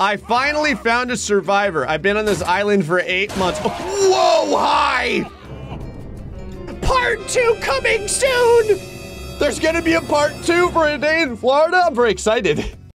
I finally found a survivor. I've been on this island for eight months. Whoa, hi! Part two coming soon! There's gonna be a part two for a day in Florida. I'm very excited.